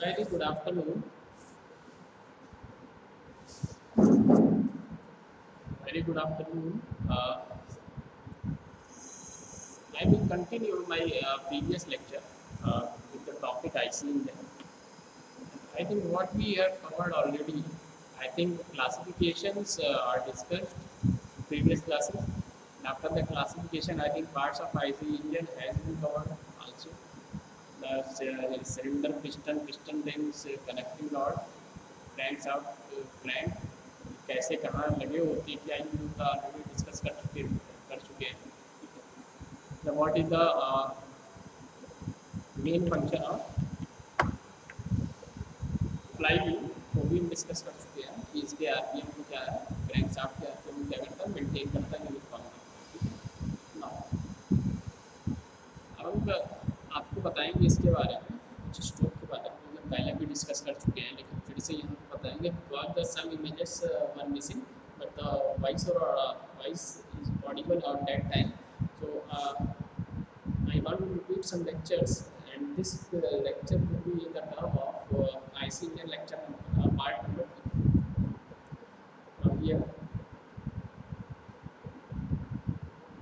Very good afternoon. Very good afternoon. Uh, I will continue my uh, previous lecture uh, with the topic IC engine. I think what we have covered already, I think classifications uh, are discussed in previous classes. And after the classification, I think parts of IC engine has been covered cylinder, piston, piston rings, uh, connecting rod, cranks out, crank, कैसे कहाँ लगे होते हैं क्या use होता है already discuss कर चुके कर चुके हैं। The what is the main function of flywheel वो भी डिस्कस कर चुके हैं कि इसके आरपीएम को क्या है क्रैंक शाफ्ट के आरपीएम क्या करता है मेंटेन करता है यूनिफॉर्म अब बताएँगे इसके बारे में कुछ स्ट्रोक के बारे में मतलब पहले भी डिस्कस कर चुके हैं लेकिन फिर से यहाँ पे बताएँगे uh, I uh, uh,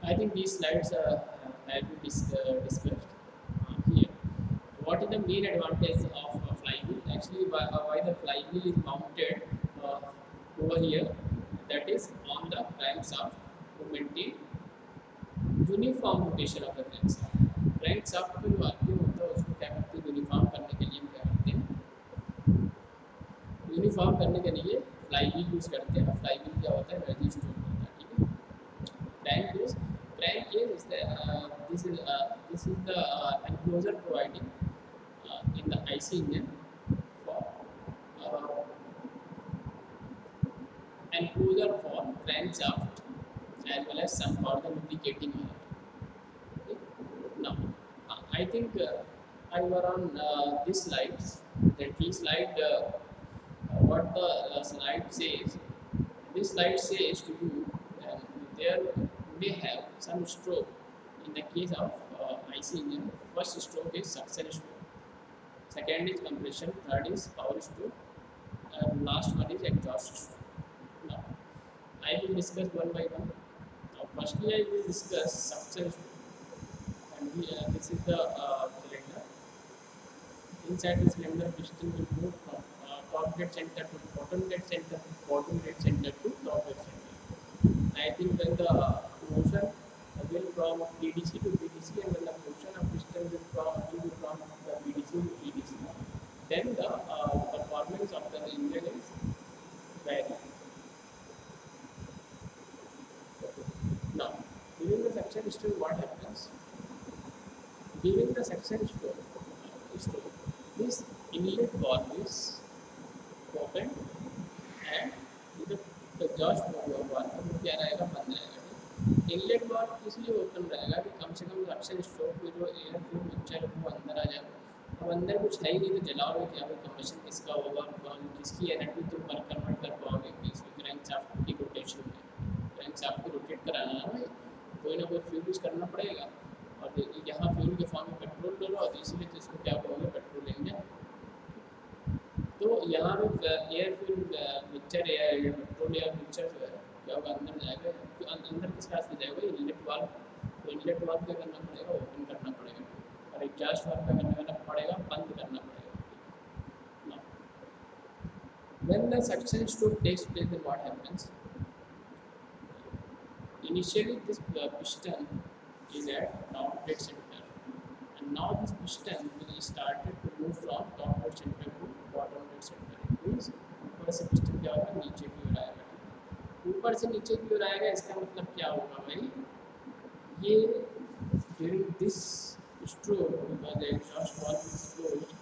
uh, think these slides uh, have been dis uh, discussed uh, is the main advantage of a flywheel? Actually, why, uh, why the flywheel is mounted uh, over here, that is on the crankshaft to maintain uniform rotation of the crankshaft crankshaft का जो RPM होता है उसको क्या करते हैं uniform करने के लिए हम क्या करते हैं? यूनिफॉर्म करने के लिए फ्लाई व्हील यूज़ करते हैं। फ्लाई व्हील क्या होता है? एनर्जी स्टोर करता है ठीक है? Crank is crank is this is this is the enclosure providing in the ICNN for uh, and cruiser for crankshaft as well as some for the lubricating oil. Okay. Now, uh, I think uh, I were on uh, this slide. That this slide, uh, what the uh, slide says, this slide says to you there may have some stroke in the case of uh, IC engine. First stroke is success. stroke. Second is compression. Third is power stroke. And last one is exhaust stroke. Now, I will discuss one by one. Now, firstly, I will discuss suction and we, uh, this is the uh, cylinder. Inside the cylinder, piston will move from uh, top dead center to bottom dead center, bottom dead center to top dead center. I think when the motion will from DDC to अंदर कुछ है ही नहीं तो जलाओगे क्या? भाई combustion किसका होगा? कौन किसकी एनर्जी तुम पर कन्वर्ट कर पाओगे? इसमें क्रैंक शाफ्ट की रोटेशन में क्रैंक शाफ्ट को रोटेट कराना है कोई ना कोई फ्यूल यूज़ करना पड़ेगा। और यहाँ फ्यूल के फॉर्म में पेट्रोल ले तो इसलिए तो इसको क्या कहोगे पेट्रोल इंजन तो यहाँ पे एयर फ्यूल मिक्सचर या पेट्रोल एयर मिक्सचर जो है, क्या होगा? अंदर जाएगा। तो अंदर किसमें जाएगा? इनलेट वाल्व तो इनलेट वाल्व क्या करना पड़ेगा ओपन करना पड़ेगा। वाल्व क्या करना पड़ेगा बंद करना पड़ेगा suction stroke takes place, then what happens? Initially, this uh, piston is at top dead center, and now this piston will started to move from top dead center to bottom dead center. It means ऊपर से piston क्या होगा नीचे की ओर आएगा ऊपर से नीचे की ओर आएगा इसका मतलब क्या होगा भाई ये during this stroke because the exhaust valve is closed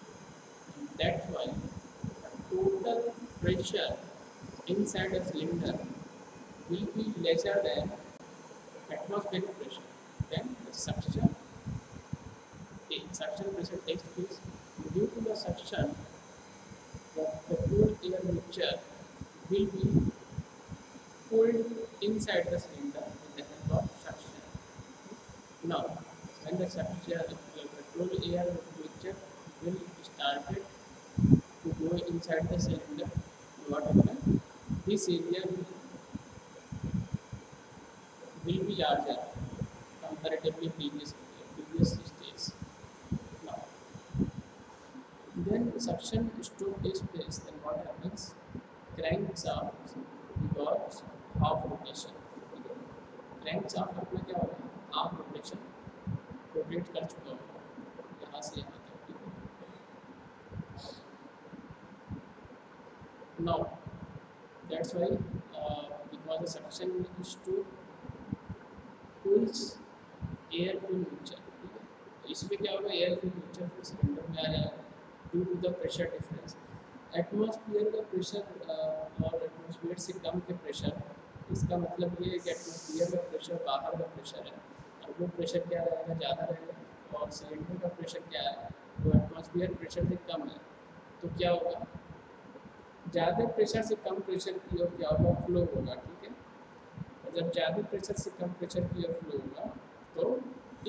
and that's why the total pressure inside a cylinder will be lesser than atmospheric pressure. Then the suction, the suction pressure takes place due to the suction. The, the cool air mixture will be pulled inside the cylinder suction is to pulls air fuel mixture इसमें क्या होगा? Air fuel mixture फिर cylinder में आ जाएगा due to the pressure difference atmosphere का pressure और atmosphere से कम के प्रेशर इसका मतलब ये है कि एटमॉस्फेयर का प्रेशर बाहर का प्रेशर है। और वो प्रेशर क्या रहेगा? ज़्यादा रहेगा। और सिलेंडर का प्रेशर क्या है? वो एटमॉस्फेयर प्रेशर से कम है। तो क्या होगा? ज़्यादा प्रेशर से कम प्रेशर की ओर क्या होगा? फ्लो होगा, ठीक है? जब ज़्यादा प्रेशर से कम प्रेशर की ओर फ्लो होगा तो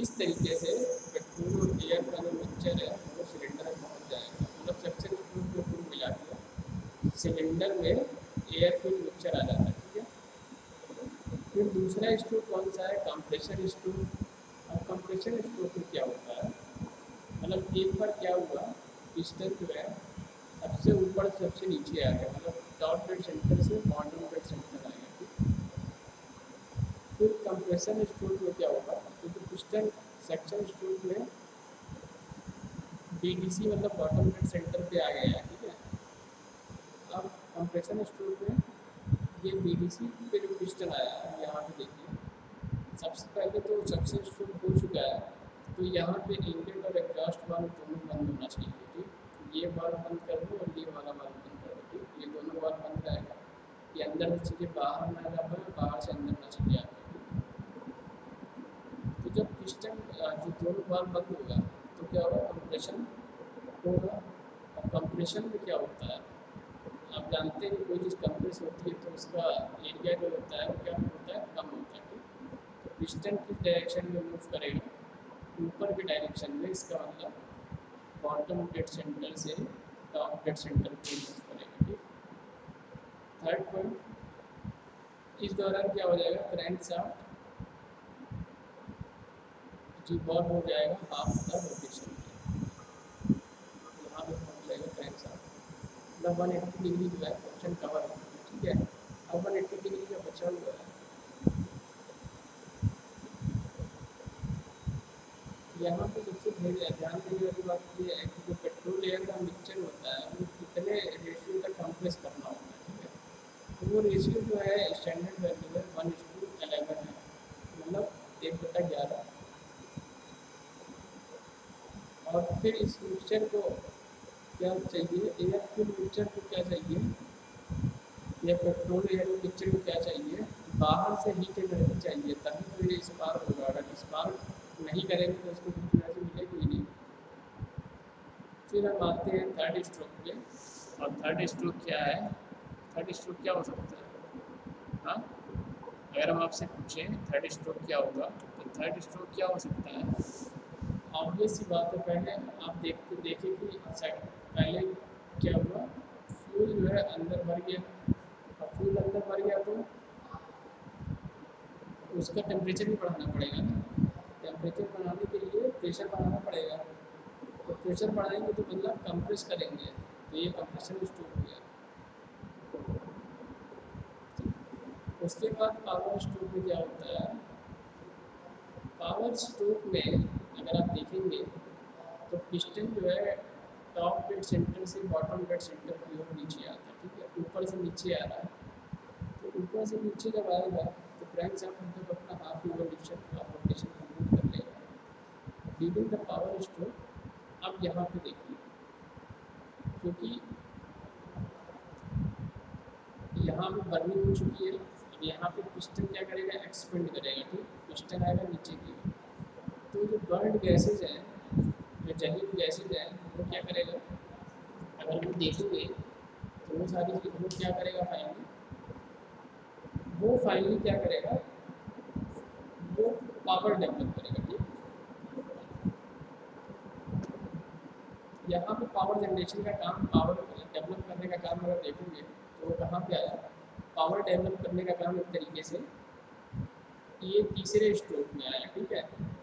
इस तरीके से पेट्रोल और एयर का जो मिक्सचर है, वो सिलेंडर में पहुँच जाएगा। मतलब सक्सेस फ्यूल को फ्यूल मिला के सिलेंडर में एयर फ्यूल मिक्सचर आ जाता है, ठीक है? फिर दूसरा स्टोव कौन सा है? कंप्रेशर स्टोव अब कंप्रेशर स्टोव में क्या होता है? मतलब एक बार क्या हुआ पिस्टन जो है, सबसे ऊपर, सबसे नीचे आ गया। मतलब टॉप बेड सेंटर से बॉटम बेड सेंटर आ गया। फिर कंप्रेशन स्टूल में क्या होगा? क्योंकि पिस्टन सेक्शन स्टूल में बीडीसी मतलब बॉटम बेड सेंटर पे आ गया है, ठीक है? अब कंप्रेशन स्टूल में ये बीडीसी पे जो पिस्टन आया है, यहाँ पे देखिए। सबसे पहले तो सक्शन स्टूल हो चुका है तो यहाँ पे इनलेट और एग्जॉस्ट वाल्व दोनों बंद होना चाहिए, ठीक? ये बार बंद कर दो और ये वाला बार बंद कर दो, ठीक? ये दोनों बार बंद रहेगा। ये अंदर से चीज़ें बाहर ना जा पाए बाहर से अंदर ना चली आ तो पिस्टन जो दोनों बार बंद होगा तो क्या होगा कंप्रेशन होगा? और कंप्रेशन में क्या होता है? आप जानते हैं कोई चीज़ कंप्रेस होती है तो उसका एरिया जो होता है, वो क्या होता है? कम होता है तो पिस्टन किस डायरेक्शन में मूव करेगा? ऊपर के डायरेक्शन में इसका मतलब बॉटम डेड सेंटर से टॉप डेड सेंटर को यूज़ करेंगे, ठीक? थर्ड पॉइंट इस दौरान क्या हो जाएगा? क्रैंक शाफ्ट रिवॉल्व हो जाएगा हाफ़ द रोटेशन यहाँ पे पहुँच जाएगा क्रैंक शाफ्ट मतलब वन एट्टी डिग्री जो है पोर्शन कवर हो, ठीक है? अब वन एट्टी डिग्री का बचा हुआ है, यहाँ पे सबसे ध्यान देने वाली बात ये है कि जो पेट्रोल एयर का मिक्सचर होता है, वो कितने रेशियो का कंप्रेस करना होता है, ठीक है? तो वो रेशियो जो है स्टैंडर्ड वैल्यू है वन टू एलेवन है। मतलब एक बटा ग्यारह। और फिर इस मिक्सचर को क्या चाहिए? एयर फ्यूल मिक्सचर को क्या चाहिए? या पेट्रोल एयर मिक्सचर को क्या चाहिए? बाहर से हीट एनर्जी चाहिए, तभी तो ये स्पार्क होगा। अगर स्पार्क नहीं करेंगे तो उसको हीट एनर्जी मिलेगी नहीं। फिर हम आते हैं थर्ड स्ट्रोक पे। और थर्ड स्ट्रोक क्या है? थर्ड स्ट्रोक क्या हो सकता है? हाँ? अगर हम आपसे पूछें थर्ड स्ट्रोक क्या होगा तो थर्ड स्ट्रोक क्या हो सकता है? ऑब्वियस सी बात है, पहले आप देखते देखें कि पहले क्या हुआ? फ्यूल जो है अंदर भर गया। और फ्यूल अंदर भर गया तो उसका टेम्परेचर भी बढ़ाना पड़ेगा ना। टेम्परेचर बढ़ाने के लिए प्रेशर बढ़ाना पड़ेगा। तो प्रेशर बढ़ाएँगे तो मतलब कंप्रेस करेंगे। तो ये कंप्रेशन स्ट्रोक हो गया। उसके बाद पावर स्ट्रोक में क्या होता है? पावर स्ट्रोक में अगर आप देखेंगे तो पिस्टन जो है टॉप डेड सेंटर से बॉटम डेड सेंटर की ओर नीचे आता है, ठीक है? ऊपर से नीचे आ रहा है। तो ऊपर से नीचे जब आएगा तो क्रैंक शाफ्ट मतलब अपना half revolution half rotation complete कर लेगा। ड्यूरिंग द पावर स्ट्रोक अब यहाँ पे देखिए, क्योंकि यहाँ पे बर्निंग हो चुकी है। अब यहाँ पे पिस्टन क्या करेगा? एक्सपेंड करेगा, ठीक? पिस्टन आएगा नीचे की तो जो बर्ड गैसेज हैं जो जली गैसेज हैं वो क्या करेगा? अगर वो देखेंगे तो वो सारी चीज़, वो क्या करेगा फाइनली वो फाइनली क्या करेगा? वो पावर डेवलप करेगा, ठीक? यहाँ पे पावर जनरेशन का काम पावर डेवलप करने का काम अगर देखोगे तो वो कहाँ पे आया पावर डेवलप करने का काम एक तरीके से ये तीसरे स्ट्रोक में आया, ठीक है?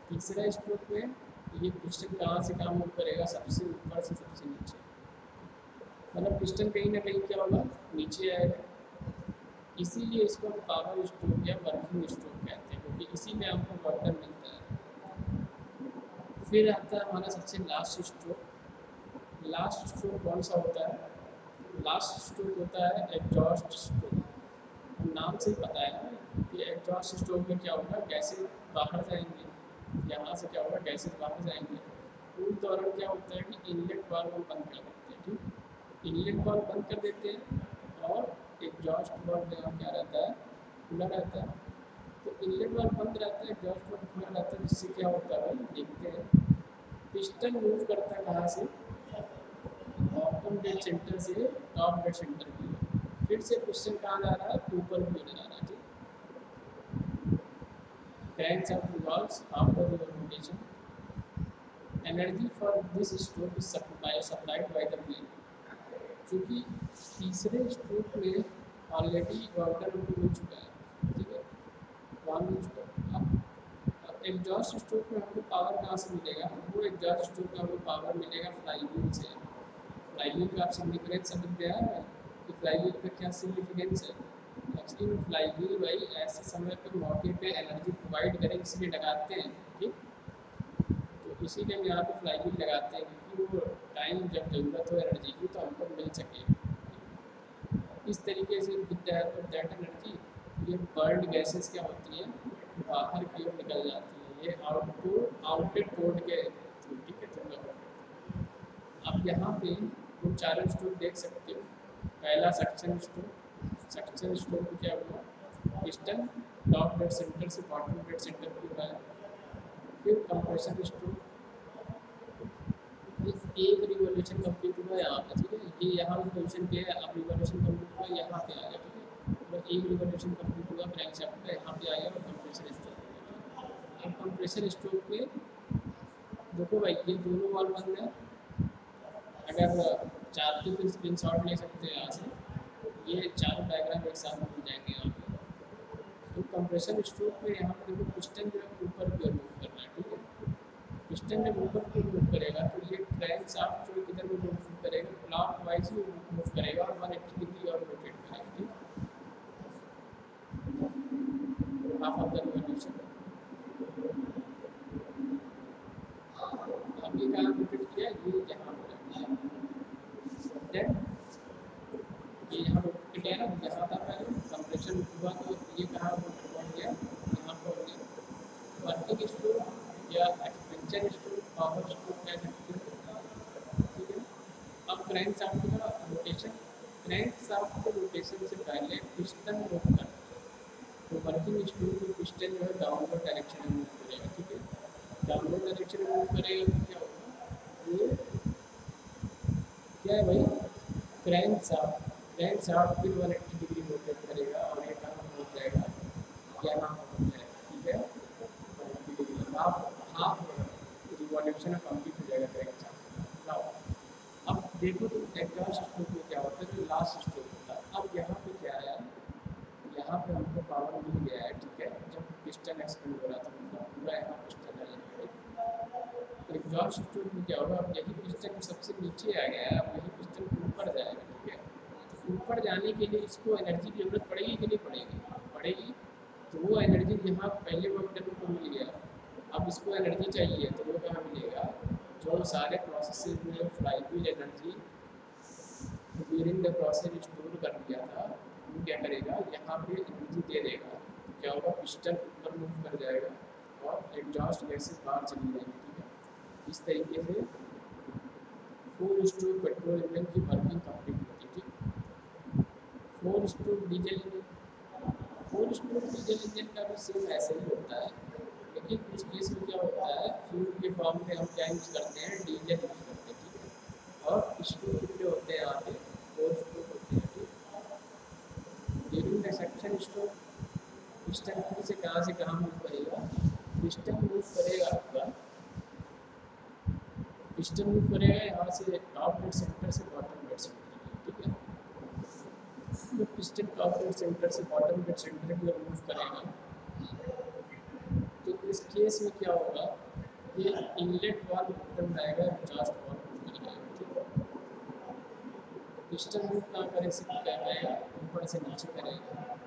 तीसरा स्ट्रोक में ये पिस्टन कहाँ से काम करेगा? सबसे ऊपर से सबसे नीचे। मतलब पिस्टन कहीं ना कहीं क्या होगा? नीचे आएगा। इसीलिए इसको हम पावर स्ट्रोक या वर्किंग स्ट्रोक कहते हैं, क्योंकि इसी में हमको वर्कर मिलता है। फिर आता है हमारा सबसे लास्ट स्ट्रोक लास्ट स्ट्रोक कौन सा होता है? लास्ट स्ट्रोक होता है एग्जॉस्ट स्ट्रोक नाम से पता है कि एग्जॉस्ट स्ट्रोक में क्या होगा गैसेज बाहर जाएँगे, यहाँ से क्या होगा गैसेज बाहर जाएँगे। उस दौरान क्या होता है कि इनलेट वाल्व हम बंद कर देते हैं, ठीक? इनलेट वाल्व बंद कर देते हैं और एग्जॉस्ट वाल्व यहाँ क्या रहता है, खुला रहता है। तो इनलेट वाल्व बंद रहता है एग्जॉस्ट वाल्व खुला रहता है, जिससे क्या होता है, देखते हैं। पिस्टन मूव करता है कहाँ से? बॉटम डेड सेंटर से टॉप डेड सेंटर की फिर से पिस्टन कहाँ जा रहा है? ऊपर की ओर जा रहा है cranks up valves after the rotation. Energy for this stroke is supply, supplied by the wheel. क्योंकि तीसरे स्ट्रोक में ऑलरेडी वाटर मिल चुका है ठीक है? वहाँ मिल चुका है अब एग्जॉस्ट स्ट्रोक में हमको पावर कहाँ से मिलेगा? वो एग्जॉस्ट स्ट्रोक में हमको पावर मिलेगा फ्लाई व्हील से। फ्लाई व्हील का आप सिग्निफिकेंस समझ गया है कि फ्लाई व्हील का क्या सिग्निफिकेंस है? एक्चुअली में फ्लाई व्हील भाई, ऐसे समय पर मौके पे एनर्जी प्रोवाइड करें, इसलिए लगाते हैं, ठीक? तो इसीलिए हम यहाँ पे फ्लाई व्हील लगाते हैं, क्योंकि वो टाइम जब ज़रूरत हो एनर्जी की तो हमको मिल सके। इस तरीके से दैट एनर्जी ये बर्ड गैसेस क्या होती हैं? बाहर की ओर निकल जाती हैं। ये आउटपुट आउटलेट पोर्ट के थ्रू ठीक है चलो अब यहाँ पे तुम चारों स्टोर देख सकते हो। पहला सक्शन स्टोर सक्शन स्टोर में क्या हुआ पिस्टन टॉप डेड सेंटर से बॉटम डेड सेंटर की ओर आया फिर कंप्रेशन स्टोर एक रिवोल्यूशन कंप्लीट हुआ यहाँ पे, ठीक है? ये यहाँ रिवोल्यूशन किया है अब रिवोल्यूशन कंप्लीट हुआ, यहाँ पे आ गया, ठीक है? तो एक रिवोल्यूशन कंप्लीट हुआ क्रैंक शाफ्ट का यहाँ पे आ गया, और कंप्रेशन स्ट्रोक अब कंप्रेशन स्ट्रोक में देखो भाई, ये दोनों वाल बंद है। अगर चाहते तो स्क्रीन शॉट ले सकते हैं यहाँ से। ये चारों डायग्राम एक साथ मिल जाएँगे पे। तो कंप्रेशन स्ट्रोक में यहाँ पर देखो पिस्टन जो है ऊपर की ओर मूव करना है, ठीक है? पिस्टन जब ऊपर की ओर मूव करेगा तो ये क्रैंक शाफ्ट जो किधर में मूव करेगा क्लॉक वाइज ही मूव करेगा और 180 डिग्री और रोटेट करेगा, ठीक हाफ़ ऑफ़ द रिवॉल्यूशन अब ये कहाँ रोटेट किया? ये यहाँ पर ये यहाँ रोटेट किया ना यहाँ था पहले कंप्रेशन हुआ तो ये कहाँ पहुँच गया यहाँ पर गया वर्किंग स्ट्रोक या एक्सपेंशन स्ट्रोक पावर स्ट्रोक कह सकते हो ठीक है अब क्रैंक शाफ्ट का रोटेशन क्रैंक शाफ्ट के रोटेशन से पहले पिस्टन मूव कर तो वर्किंग स्ट्रोक में पिस्टन जो है डाउनवर्ड डायरेक्शन में मूव करेगा ठीक है डाउनवर्ड डायरेक्शन में मूव करेगा तो क्या होगा ये क्या है भाई? क्रैंक शाफ्ट क्रैंक शाफ्ट फिर वन एट्टी डिग्री रोटेट करेगा और ये कहाँ पहुँच जाएगा क्या यहाँ पहुँच जाएगा, ठीक है? One half half revolution complete हो जाएगा क्रैंक शाफ्ट नाउ अब देखो तो एग्जॉस्ट स्ट्रोक में क्या होता है जो लास्ट स्ट्रोक होता है। अब यहाँ पे क्या आया यहाँ पे हमको पावर मिल गया है, ठीक है? जब पिस्टन एक्सपेंड हो रहा था मतलब पूरा यहाँ पिस्टन आ जाएगा एग्जॉस्ट स्ट्रोक में क्या होगा, अब यही पिस्टन सबसे नीचे आ गया है अब यही पिस्टन ऊपर जाएगा ठीक है तो ऊपर जाने के लिए इसको एनर्जी की ज़रूरत पड़ेगी कि नहीं पड़ेगी? पड़ेगी। तो वो एनर्जी यहाँ पहले वर्कडन को मिल गया। अब इसको एनर्जी चाहिए तो वो कहाँ मिलेगा? जो सारे प्रोसेस में flywheel energy during the process store कर दिया था, वो क्या करेगा? यहाँ पे एनर्जी दे देगा। तो क्या होगा? पिस्टन ऊपर मूव कर जाएगा और एग्जॉस्ट गैसेस बाहर चली जाएँगी, ठीक है? इस तरीके से फोर स्ट्रोक पेट्रोल इंजन की working complete four stroke diesel engine. Four stroke diesel engine का भी सेम ऐसे ही होता है, लेकिन कुछ केस में क्या होता है, फ्यूल के फॉर्म में हम क्या यूज़ करते हैं, डीजल यूज़ करते हैं, ठीक है? और स्ट्रोक कितने होते हैं यहाँ पे फोर स्ट्रोक होते हैं, ठीक ड्यूरिंग सेक्शन स्ट्रोक पिस्टन फिर से कहाँ से कहाँ मूव करेगा? पिस्टन मूव करेगा आपका। पिस्टन मूव करेगा यहाँ से टॉप डेड सेंटर से बॉटम डेड सेंटर ठीक है तो पिस्टन टॉप डेड सेंटर से बॉटम डेड सेंटर की ओर मूव करेगा। तो इस केस में क्या होगा? ये इनलेट वाल ओपन रहेगा एग्जॉस्ट वाल ओपन रहेगा। ठीक पिस्टन मूव ना करे, सिर्फ़ क्या करेगा ऊपर से नीचे करेगा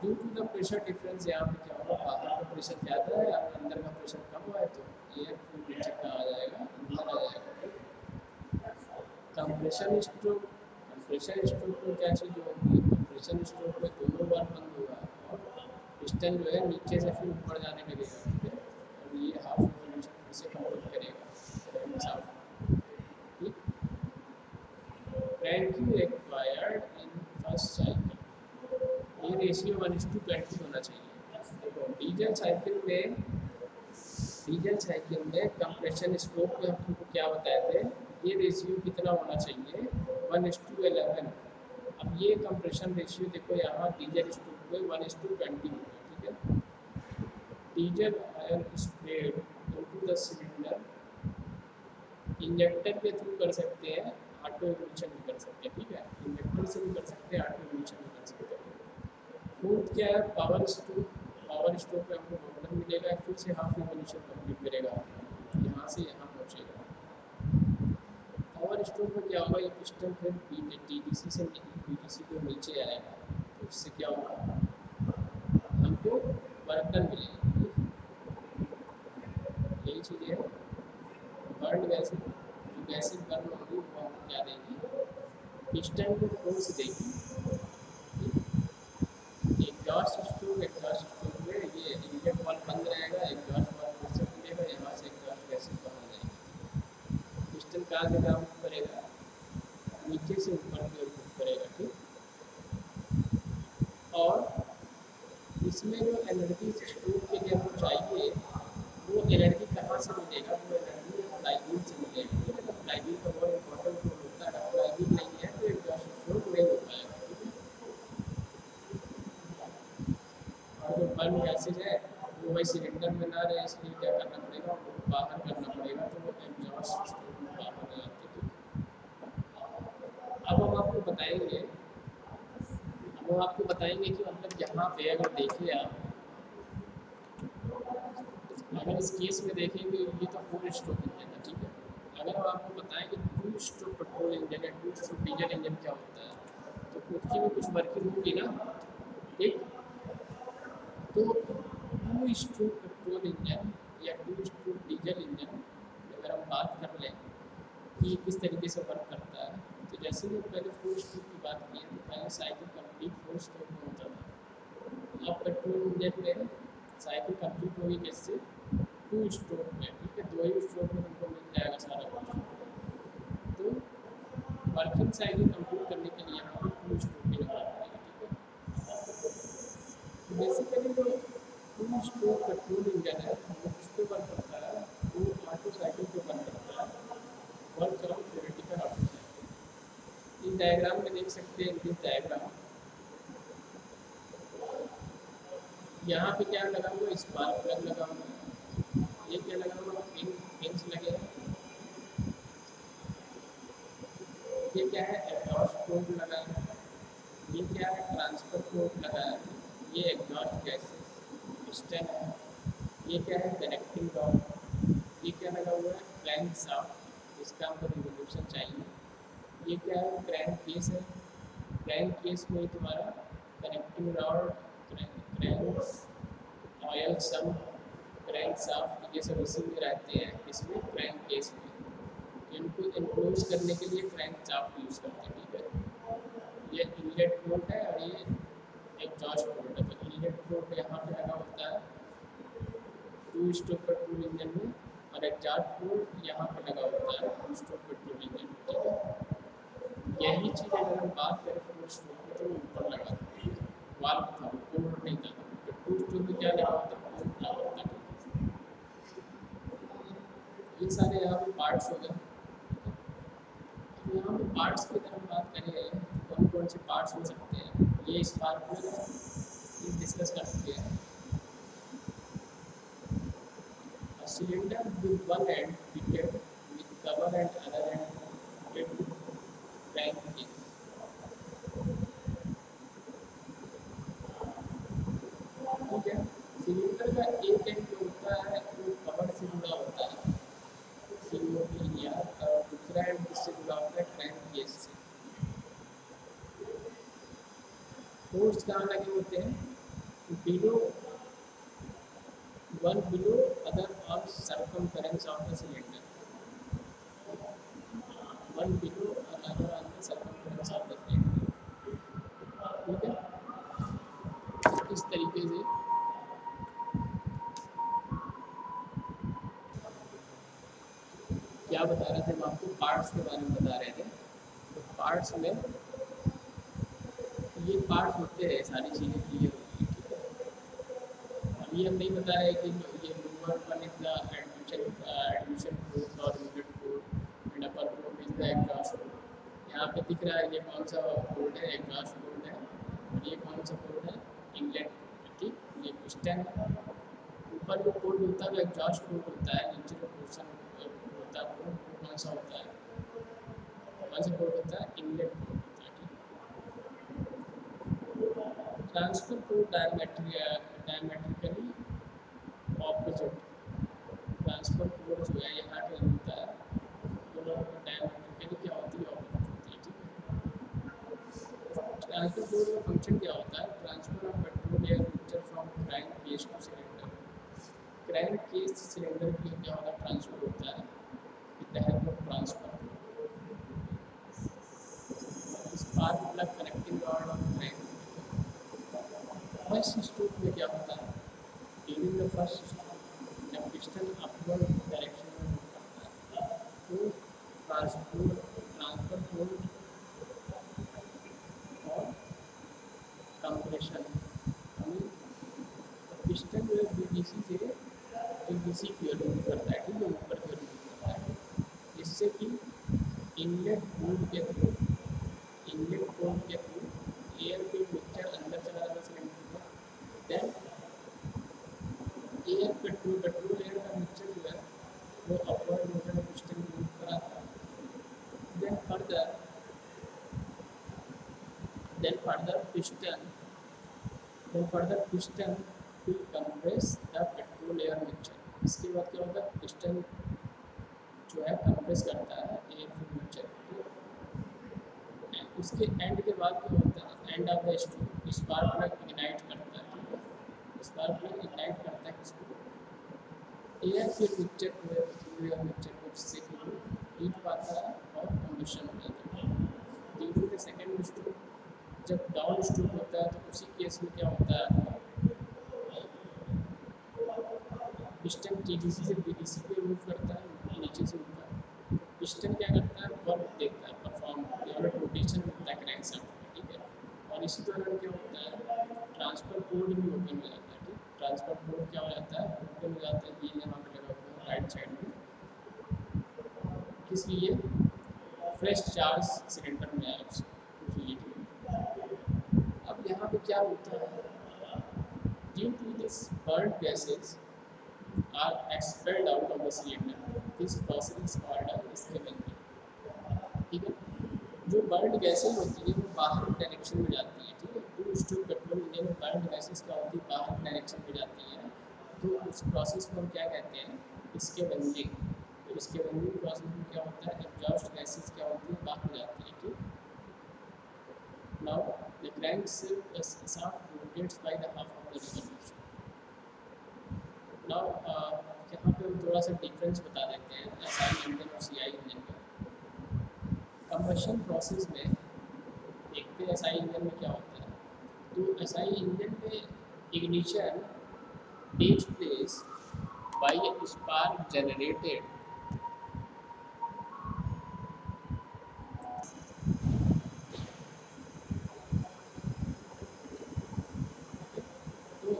due to the pressure difference यहाँ पे क्या होगा? बाहर का प्रेशर ज़्यादा है? और अंदर का प्रेशर कम हुआ है तो एयर फ्लो नीचे का आ जाएगा? अंदर आ जाएगा। कंप्रेशन स्ट्रोक कंप्रेशन स्ट्रोक में क्या चीज़ होगी कंप्रेशन स्ट्रोक में दोनों बार बंद होगा और पिस्टन जो है नीचे से फिर ऊपर जाने लगेगा है? और ये हाफ़ रिवोल्यूशन फिर से कंप्लीट करेगा ठीक? Required in first cycle, ये रेशियो वन टू ट्वेंटी होना चाहिए। डीजल साइकिल में डीजल साइकिल में कंप्रेशन स्ट्रोक में हम क्या बताए थे? ये रेशियो कितना होना चाहिए? वन इज़ टू एलेवन अब ये कंप्रेशन रेशियो देखो, यहाँ डीजल स्ट्रोक में वन इज़ टू ट्वेंटी होगा, ठीक है? Diesel ion spread into the cylinder injector के थ्रू कर सकते हैं ऑटो इवोल्यूशन भी कर सकते हैं, ठीक है? इंजेक्टर से भी कर सकते हैं ऑटो इवोल्यूशन भी कर सकते हैं। फोर्थ क्या है? पावर स्ट्रोक पावर स्ट्रोक में हमको बटन मिलेगा, फिर से हाफ़ रिवोल्यूशन कंप्लीट करेगा। यहाँ से यहाँ पहुँचेगा। पावर स्ट्रोक में क्या होगा ये पिस्टन फिर टी डी सी से पी डी सी को नीचे आएगा तो इससे क्या होगा हमको बर्तन मिलेगा यही चीज़ है। बर्न गैस जो गैसेज बर्न होगी, वो हमको क्या देगी? पिस्टन को फोर्स देगी? एग्जॉस्ट स्ट्रोक एग्जॉस्ट स्ट्रोक में ये इनलेट वाल बंद रहेगा एग्जॉस्ट वाल फिर से खुलेगा यहाँ से एग्जॉस्ट गैसेज बाहर जाएगी पिस्टन कहाँ से काम करेगा नीचे से ऊपर की ओर मूव करेगा ठीक और इसमें जो एनर्जी स्ट्रोक के लिए हमको चाहिए वो एनर्जी कहाँ से मिलेगा वो एनर्जी फ्लाईवील से मिलेगा ठीक है ना फ्लाईवील का बहुत इंपॉर्टेंट रोल होता है फ्लाईवील नहीं है तो एग्जॉस्ट स्ट्रोक नहीं हो पाएगा और जो बर्न गैसेज है वो वही सिलेंडर में ना रहे इसलिए क्या करना पड़ेगा उनको बाहर करना पड़ेगा तो वो एग्जॉस्ट स्ट्रोक में बाहर आ जाते हैं अब हम आपको बताएँगे हम आपको बताएँगे कि मतलब यहाँ पे अगर देखिए आप, अगर इस केस में देखेंगे ये तो फोर स्ट्रोक इंजन है, ठीक है? अगर हम आपको बताएँ कि टू स्ट्रोक पेट्रोल इंजन या टू स्ट्रोक डीजल इंजन क्या होता है तो उसकी भी कुछ वर्किंग होगी ना, ठीक? तो टू स्ट्रोक पेट्रोल इंजन या टू स्ट्रोक डीजल इंजन अगर हम बात कर लें कि किस तरीके से वर्क करता है जैसे कि पहले फोर स्ट्रोक की बात की तो पहले साइकिल कंप्लीट फोर स्ट्रोक में होता था। अब पेट्रोल इंजन में साइकिल कंप्लीट होगी कैसे टू स्ट्रोक में, ठीक है, दो ही स्ट्रोक में हमको मिल जाएगा सारा कुछ। तो वर्किंग साइकिल कंप्लीट करने के लिए हमको टू स्ट्रोक की ज़रूरत पड़ेगी ठीक है। बेसिकली जो टू स्ट्रोक पेट्रोल इंजन है वो किस पे वर्क करता है? वो ऑटो साइकिल पे वर्क करता है। Work on theoretical Otto cycle diagram में देख सकते हैं दिस डायग्राम यहाँ पे क्या लगा हुआ स्पार्क प्लग लगा हुआ ये क्या लगा हुआ पिन पिंस लगे। ये क्या है? एग्जॉस्ट पोर्ट लगा है ये क्या है? ट्रांसफ़र पोर्ट लगा है ये एग्जॉस्ट गैसेस पिस्टन है। ये क्या है? कनेक्टिंग रॉड ये क्या लगा हुआ है? क्रैंक शाफ्ट इसका हमको रिवोल्यूशन चाहिए ये क्या है? क्रैंक केस है। क्रैंक केस में तुम्हारा connecting rod crank oil sump crankshaft ये सब इसी में रहते हैं, इसमें क्रैंक केस में। इनको इनक्लोज करने के लिए क्रैंक शाफ्ट यूज़ करते हैं, ठीक है? ये इनलेट पोर्ट है और ये एग्जॉस्ट पोर्ट है। तो इनलेट पोर्ट यहाँ पे लगा होता है टू स्ट्रोक पेट्रोल इंजन में, और एग्जॉस्ट पोर्ट यहाँ पे लगा होता है टू स्ट्रोक पेट्रोल इंजन में, ठीक है? यही चीज़ अगर हम बात करें स्ट्रोक में तो ऊपर लगा वाल्व था पोर्ट नहीं था तो टू में क्या होता होता है ये सारे यहाँ पे पार्ट्स हो गए। यहाँ पे पार्ट्स की अगर हम बात करें, कौन कौन से पार्ट्स हो सकते हैं? ये ये डिस्कस कर चुके हैं other end fitted with crankcase. ठीक है सिलेंडर का एक एंड जो होता है वो कवर से जुड़ा होता है सीओपी या और दूसरा एंड किससे जुड़ा होता है क्रैंक केस से फोर्स सकते हैं below one below other of circumference of the cylinder one below other of circumference of the cylinder ठीक है? इस तरीके से। क्या बता रहे थे हम आपको? पार्ट्स के बारे में बता रहे थे। तो पार्ट्स में ये पार्ट्स होते हैं, सारी चीज़ें क्लियर होती है। है अभी हम नहीं बता रहे कि ये lower one is the admission admission code और unit code and upper code is the exhaust code यहाँ पे दिख रहा है ये कौन सा कोड है एग्जॉस्ट कोड है और ये कौन सा कोड है इंग्लैंड ठीक ये पिस्टन ऊपर जो कोड होता है, वो एग्जॉस्ट कोड होता है, नीचे जो पोर्शन होता है, वो कौन सा होता है? कौन सा कोड होता है इनलेट कोड होता है transfer code diametric diametrically opposite transfer code जो है, यहाँ पे होता है। डायमेट्रिकली क्या होती है? ट्रांसफ़र कोड का फ़ंक्शन क्या होता है? Transfer of petrol air mixture from crankcase to cylinder crankcase cylinder के लिए क्या होगा ट्रांसफ़र होता है। Help of transfer spark plug connecting rod of crank first stroke में क्या होता है ड्यूरिंग द फ़र्स्ट स्ट्रोक जब पिस्टन अपवर्ड डायरेक्शन में मूव करता है तो ट्रांसपोर्ट ट्रांसफ़र फोर्स और कंप्रेशन हमें पिस्टन जो है बीडीसी से बीडीसी की ओर मूव करता है ठीक है ऊपर की ओर मूव करता है जिससे कि इनलेट कोड के थ्रू इनलेट कोड के थ्रू एयर के मिक्सचर अंदर चला जाता में then air petrol petrol air का मिक्सचर जो है वो अपवर्ड मोशन में पिस्टन मूव कराता है then further then further piston then further piston will compress the petrol air mixture इसके बाद क्या होगा पिस्टन जो है कंप्रेस करता है एयर फ्यूल मिक्सचर उसके एंड के बाद क्या होता है end of the stroke spark plug ignite करता है है प्लग इग्नाइट करता है किसको एयर फ्यूल मिक्सचर को एयर मिक्सचर को जिससे कि वो हीट पाता है और कम्बशन हो जाता है। ड्यूरिंग द सेकेंड स्ट्रोक जब डाउन स्ट्रोक होता है तो उसी केस में क्या होता है? पिस्टन टीडीसी से बीडीसी पे मूव करता है नीचे से ऊपर। पिस्टन क्या करता है? वर्क देता है परफॉर्म या फिर रोटेशन होता है क्रैंक ठीक है? और इसी दौरान क्या होता है? ट्रांसफ़र कोड भी ओपन हो जाता है। ट्रांसफ़र कोड क्या हो जाता है? ओपन हो जाता है ये यहाँ पे लगा हुआ है राइट साइड में। किस लिए? फ्रेश चार्ज सिलेंडर में आए अब यहाँ पे क्या होता है? Due to this burn gases are expelled out of the cylinder this process is called a scavenging ठीक है? जो बर्न गैसेज होती है, वो बाहर डायरेक्शन में जाती है। टू पेट्रोल इंजन में गैसेज क्या होती बाहर डायरेक्शन में जाती है तो उस प्रोसेस को हम क्या कहते हैं? इसके बंदिंग तो इसके बंदिंग प्रोसेस में क्या होता है? एग्जॉस्ट गैसेज क्या होती है? बाहर जाती है ठीक the crankshaft is shaft rotates by the half of the revolution. Uh, यहाँ पे हम थोड़ा सा डिफरेंस बता देते हैं एस आई इंजन और सी आई इंजन का। कंबशन प्रोसेस में देखते हैं एस आई इंजन में क्या होता है? तो एस आई इंजन में तो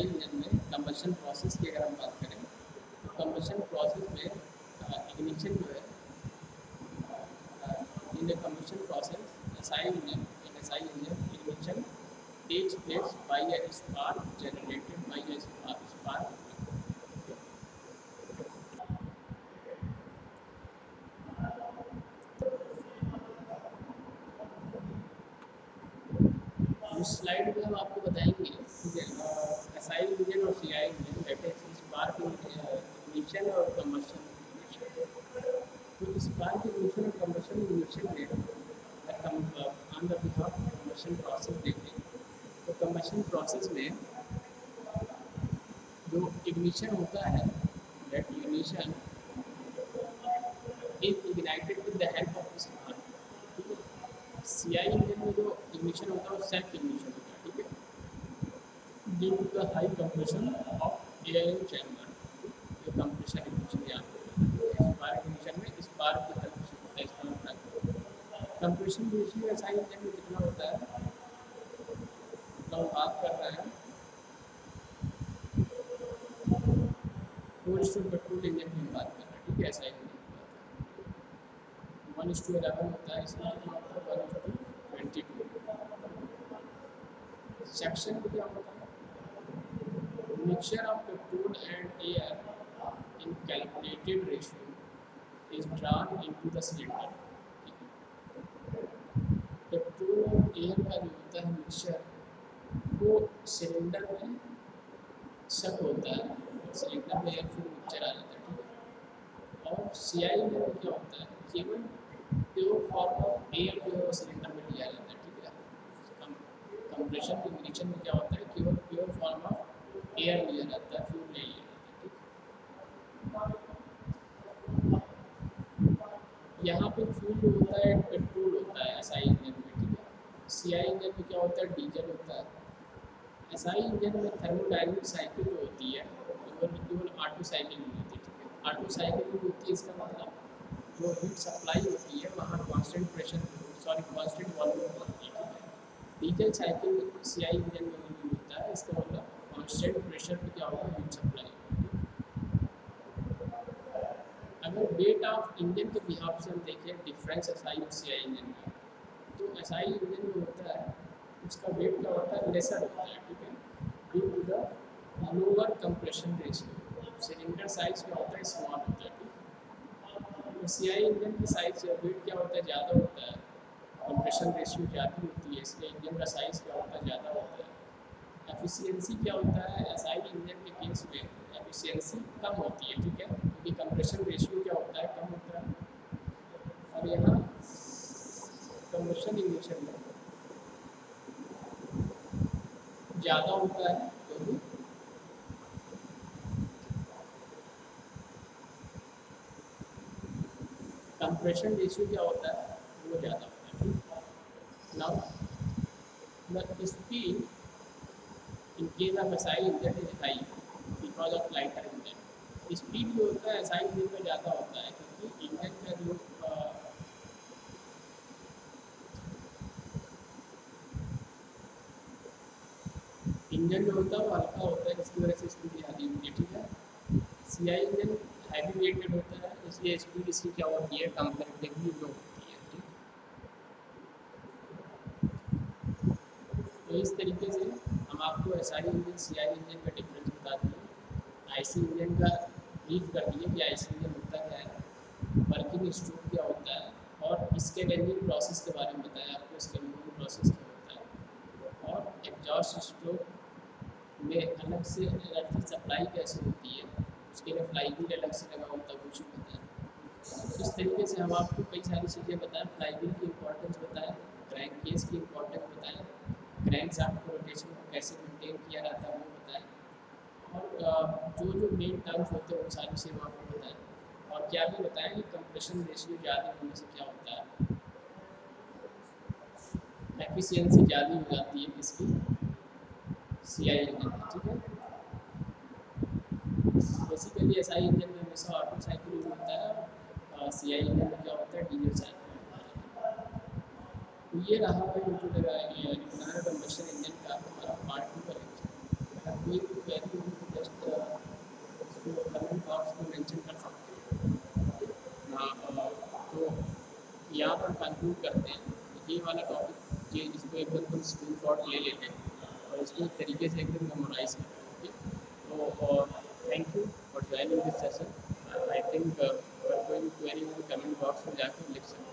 इंजन कंबशन प्रोसेस की अगर हम बात करें तो कंबशन प्रोसेस में इग्निशन जो है in the combustion process S I engine in S I engine takes place by a spark generated by a spark. spark. उस स्लाइड में हम आपको बताएँगे ठीक है एसाइल इंजन और C I engine that is spark ignition और combustion तो स्पार्क इग्निशन और कम्बशन इग्निशन में on the behalf of commercial process they take. Combustion process में जो इग्निशन होता है that ignition is ignited with the help of spark C I engine में जो इग्निशन होता है, वो सेल्फ इग्निशन होता है, ठीक है? Due to the high compression of air in chamber जो कंप्रेशन इग्निशन यहाँ पे स्पार्क इग्निशन में स्पार्क की हेल्प से होता है स्पार्क कंप्रेशन रेशियो ऐसा इंजन में कितना होता है तो हम बात कर रहे हैं फोर स्टोर पेट्रोल इंजन की बात कर रहे हैं ठीक है ऐसा इंजन वन टू एलेवन होता है होता है वन इस टू ट्वेंटी टू सेक्शन में क्या होता है? Mixture of petrol and air in calculated ratio is drawn into the cylinder petrol और एयर का जो होता है मिक्सचर वो सिलेंडर में सब होता है। सिलेंडर में एयर फ्लो मिक्सचर आ जाता है, ठीक है? और सी आई में क्या होता है? केवल प्योर फॉर्म ऑफ़ एयर जो है वो सिलेंडर में लिया जाता है, ठीक है? कंप्रेशन के निरीक्षण में क्या होता है? केवल प्योर फॉर्म ऑफ़ एयर लिया जाता है फ्यूल नहीं लिया जाता है? ठीक यहाँ पे फ्यूल होता है पेट्रोल होता है आई इंजन में, ठीक है? सी आई इंजन में क्या होता है? डीजल होता है। एस आई इंजन में थर्मोडाइनमिक साइकिल होती है केवल केवल ऑटो साइकिल होती ठीक है? ऑटो साइकिल होती है, इसका मतलब जो हीट सप्लाई होती है, वहाँ constant pressure sorry constant volume होती है। Diesel cycle C I engine में यूज़ होता है, इसका मतलब कांस्टेंट प्रेशर पे क्या होगा हीट सप्लाई अगर वेट ऑफ़ इंजन के बिहाफ से हम देखें डिफरेंस एस आई और सी आई इंजन का तो एस आई इंजन जो होता है, उसका वेट क्या होता है लेसर होता है, ठीक है? Due to the lower compression ratio cylinder size क्या होता है स्मॉल होता है। सी आई इंजन की साइज़ वेट क्या होता है? ज़्यादा होता है। कंप्रेशन रेशियो ज़्यादा होती है इसलिए इंजन का साइज़ क्या होता है? ज़्यादा होता है। एफिशिएंसी क्या होता है? एस आई इंजन के केस में एफिशिएंसी कम होती है, ठीक है? क्योंकि कंप्रेशन रेशियो क्या होता है? कम होता है। और यहाँ कंप्रेशन इंजेक्शन ज़्यादा होता है क्योंकि कंप्रेशन रेशियो क्या होता है? वो ज़्यादा होता है now the speed in case of SI engine is high because of lighter engine speed जो होता है एसआई इंजन में ज़्यादा होता है क्योंकि इंजन का जो इंजन जो होता है वो हल्का होता है जिसकी वजह से स्पीड ज़्यादा होती है, ठीक है? सी आई इंजन वेटेड होता है, इसलिए स्पीड इसकी क्या होती है कंपेरेटिवली लो होती है, ठीक तो इस तरीके से हम आपको S I engine C I engine का डिफरेंस बता दिए आई सी इंजन का ब्रीफ कर दिए कि आई सी इंजन होता क्या है वर्किंग स्ट्रोक क्या होता है, और इसके रेंजिंग प्रोसेस के बारे में बताया आपको, इसके रेंजिंग प्रोसेस क्या होता है। और एग्जॉस्ट स्ट्रोक में अलग से एनर्जी सप्लाई कैसे होती है उसके लिए फ्लाई अलग से लगा होता है। कुछ बताएँ इस तरीके से हम आपको कई सारी चीज़ें बताएँ। फ्लाई की इम्पोर्टेंस बताएँ क्रैंक केस की इम्पोर्टेंस बताएँ क्रैंक साफ्ट को रोटेशन को कैसे मेंटेन किया जाता है वो बताएँ। और जो जो मेन टर्म्स होते हैं वो सारी चीज़ें आपको बताएँ। और क्या भी बताएँ कि कंप्रेशन रेशियो ज़्यादा होने से क्या होता है। एफिशिएंसी ज़्यादा हो जाती है किसकी सी आई ठीक है? बेसिकली एस आई इंजन में हमेशा ऑटो साइकिल यूज़ होता है सी आई इंजन में क्या होता है डीजल साइकिल तो ये रहा है जो इंटरनल कंबशन इंजन का हमारा पार्ट टू का लेक्चर कोई तो जस्ट उसको कमेंट बॉक्स में मेंशन कर सकते हैं तो यहाँ पर कंक्लूड करते हैं ये वाला टॉपिक ये इसको एकदम तुम स्क्रीन शॉट ले लेते हैं और इसको एक तरीके से एकदम मेमोराइज करते हैं तो और thank you for joining this session. Uh, I think uh, we are going to anyone comment box to live something.